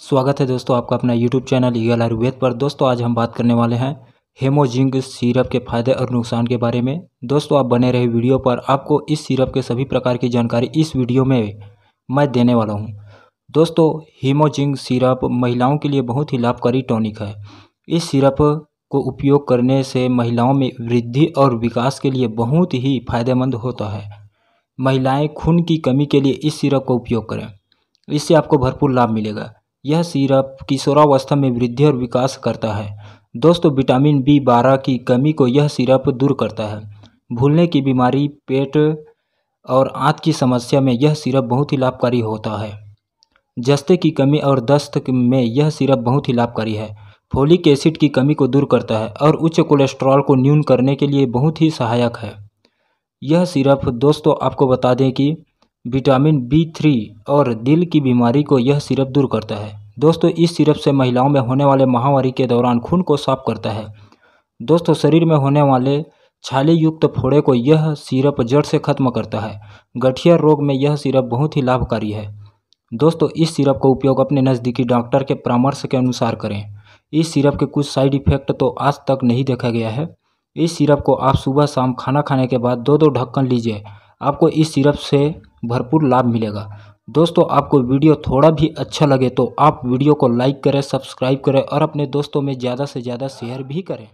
स्वागत है दोस्तों आपका अपना यूट्यूब चैनल ईगल आयुर्वेद पर। दोस्तों, आज हम बात करने वाले हैं हेमोजिंग सिरप के फ़ायदे और नुकसान के बारे में। दोस्तों, आप बने रहे वीडियो पर। आपको इस सिरप के सभी प्रकार की जानकारी इस वीडियो में मैं देने वाला हूँ। दोस्तों हीमोजिंग सिरप महिलाओं के लिए बहुत ही लाभकारी टॉनिक है। इस सिरप को उपयोग करने से महिलाओं में वृद्धि और विकास के लिए बहुत ही फ़ायदेमंद होता है। महिलाएँ खून की कमी के लिए इस सिरप का उपयोग करें। इससे आपको भरपूर लाभ मिलेगा। यह सिरप किशोरावस्था में वृद्धि और विकास करता है। दोस्तों, विटामिन बी बारह की कमी को यह सिरप दूर करता है। भूलने की बीमारी, पेट और आंत की समस्या में यह सिरप बहुत ही लाभकारी होता है। जस्ते की कमी और दस्त में यह सिरप बहुत ही लाभकारी है। फोलिक एसिड की कमी को दूर करता है और उच्च कोलेस्ट्रॉल को न्यून करने के लिए बहुत ही सहायक है। यह सिरप, दोस्तों, आपको बता दें कि विटामिन बी थ्री और दिल की बीमारी को यह सिरप दूर करता है। दोस्तों, इस सिरप से महिलाओं में होने वाले महामारी के दौरान खून को साफ़ करता है। दोस्तों, शरीर में होने वाले छाले युक्त फोड़े को यह सिरप जड़ से खत्म करता है। गठिया रोग में यह सिरप बहुत ही लाभकारी है। दोस्तों, इस सिरप का उपयोग अपने नज़दीकी डॉक्टर के परामर्श के अनुसार करें। इस सिरप के कुछ साइड इफ़ेक्ट तो आज तक नहीं देखा गया है। इस सिरप को आप सुबह शाम खाना खाने के बाद दो दो ढक्कन लीजिए। आपको इस सिरप से भरपूर लाभ मिलेगा। दोस्तों, आपको वीडियो थोड़ा भी अच्छा लगे तो आप वीडियो को लाइक करें, सब्सक्राइब करें और अपने दोस्तों में ज़्यादा से ज़्यादा शेयर भी करें।